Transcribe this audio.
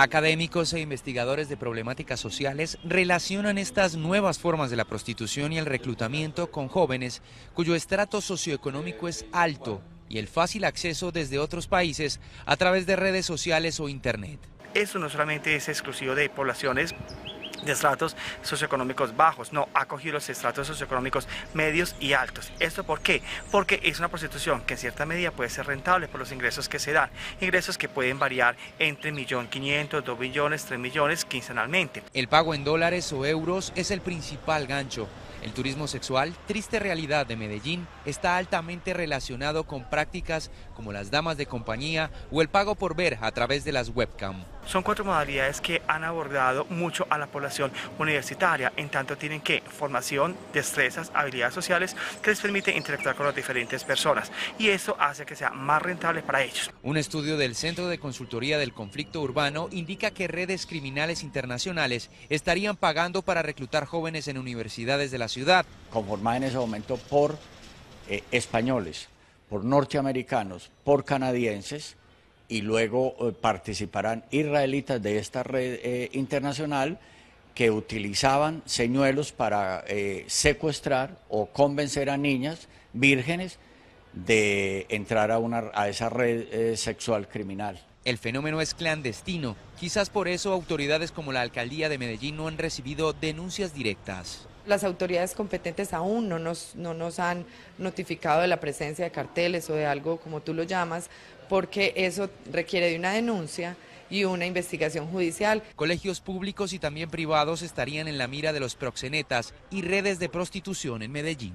Académicos e investigadores de problemáticas sociales relacionan estas nuevas formas de la prostitución y el reclutamiento con jóvenes cuyo estrato socioeconómico es alto y el fácil acceso desde otros países a través de redes sociales o internet. Eso no solamente es exclusivo de poblaciones de estratos socioeconómicos bajos, no, ha cogido los estratos socioeconómicos medios y altos. ¿Esto por qué? Porque es una prostitución que en cierta medida puede ser rentable por los ingresos que se dan, ingresos que pueden variar entre 1.500.000, 2 millones, 3 millones quincenalmente. El pago en dólares o euros es el principal gancho. El turismo sexual, triste realidad de Medellín, está altamente relacionado con prácticas como las damas de compañía o el pago por ver a través de las webcam. Son cuatro modalidades que han abordado mucho a la población universitaria, en tanto tienen que formación, destrezas, habilidades sociales que les permiten interactuar con las diferentes personas y eso hace que sea más rentable para ellos. Un estudio del Centro de Consultoría del Conflicto Urbano indica que redes criminales internacionales estarían pagando para reclutar jóvenes en universidades de la ciudad. Conformada en ese momento por eh, españoles, por norteamericanos, por canadienses, y luego eh, participarán israelitas de esta red eh, internacional que utilizaban señuelos para eh, secuestrar o convencer a niñas vírgenes de entrar a, una, a esa red sexual criminal. El fenómeno es clandestino, quizás por eso autoridades como la alcaldía de Medellín no han recibido denuncias directas. Las autoridades competentes aún no nos, no nos han notificado de la presencia de carteles o de algo como tú lo llamas, porque eso requiere de una denuncia y una investigación judicial. Colegios públicos y también privados estarían en la mira de los proxenetas y redes de prostitución en Medellín.